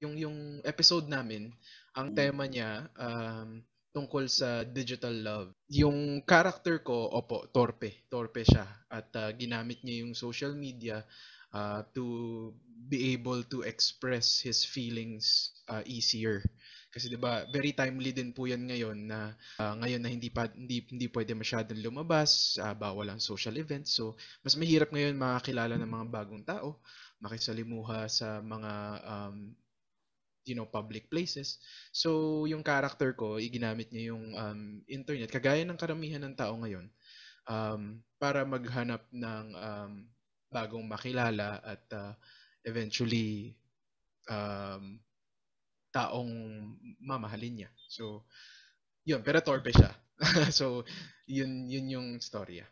yung yung episode namin, ang tema niya um, tungkol sa digital love. Yung character ko, opo, torpe. Torpe siya. At uh, ginamit niya yung social media uh, to be able to express his feelings uh, easier. Kasi 'di ba, very timely din po 'yan ngayon na uh, ngayon na hindi pa hindi hindi pwede masyadong lumabas, uh, bawal ang social events. So, mas mahirap ngayon makakilala ng mga bagong tao, makisalimuha sa mga um, you know, public places. So, yung character ko, iginamit niya yung um, internet, kagaya ng karamihan ng tao ngayon, um, para maghanap ng um, bagong makilala at uh, eventually um, taong mamahalin niya. So, yun, pero torpe siya. so, yun, yun yung storya.